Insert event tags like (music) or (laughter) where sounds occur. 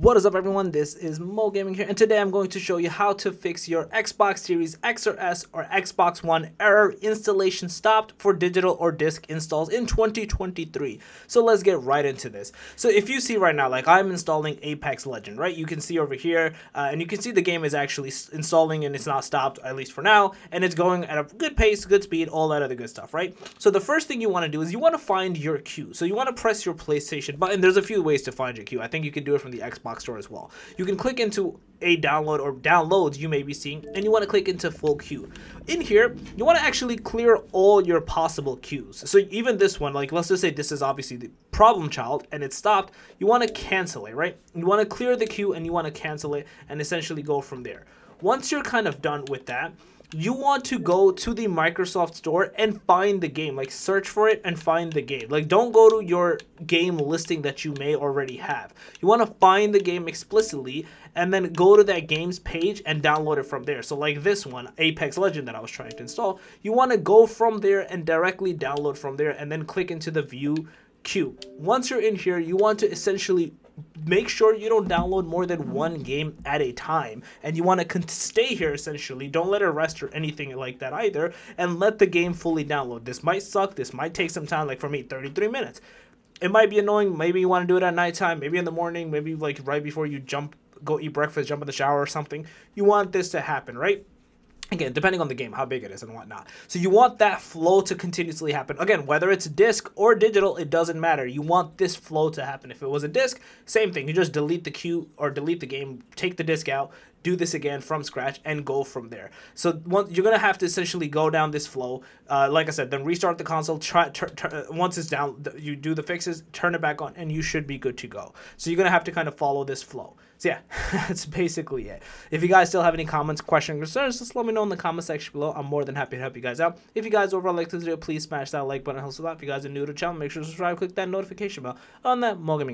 What is up everyone, this is Moe Gaming here and today I'm going to show you how to fix your Xbox Series X or S or Xbox One error installation stopped for digital or disc installs in 2023. So let's get right into this. So if you see right now, like I'm installing Apex Legend, right? You can see over here uh, and you can see the game is actually installing and it's not stopped, at least for now, and it's going at a good pace, good speed, all that other good stuff, right? So the first thing you want to do is you want to find your queue. So you want to press your PlayStation button. There's a few ways to find your queue. I think you can do it from the Xbox Xbox Store as well. You can click into a download or downloads you may be seeing and you want to click into full queue. In here, you want to actually clear all your possible queues. So even this one, like let's just say this is obviously the problem child and it stopped, you want to cancel it, right? You want to clear the queue and you want to cancel it and essentially go from there. Once you're kind of done with that, you want to go to the Microsoft Store and find the game. Like search for it and find the game. Like don't go to your game listing that you may already have. You want to find the game explicitly and then go to that game's page and download it from there. So like this one, Apex Legend that I was trying to install, you want to go from there and directly download from there and then click into the view queue. Once you're in here, you want to essentially make sure you don't download more than one game at a time. And you want to stay here essentially. Don't let it rest or anything like that either. And let the game fully download. This might suck. This might take some time like for me 33 minutes. It might be annoying. Maybe you want to do it at nighttime maybe in the morning maybe like right before you jump go eat breakfast jump in the shower or something. You want this to happen right Again, depending on the game, how big it is and whatnot. So you want that flow to continuously happen. Again, whether it's disc or digital, it doesn't matter. You want this flow to happen. If it was a disc, same thing. You just delete the queue or delete the game, take the disc out, do this again from scratch and go from there. So once you're gonna have to essentially go down this flow. Uh, like I said, then restart the console. Try once it's down, you do the fixes, turn it back on, and you should be good to go. So you're gonna have to kind of follow this flow. So yeah, (laughs) that's basically it. If you guys still have any comments, questions, concerns, just let me know in the comment section below. I'm more than happy to help you guys out. If you guys overall like this video, please smash that like button. Helps a lot. If you guys are new to the channel, make sure to subscribe, click that notification bell on that Morgan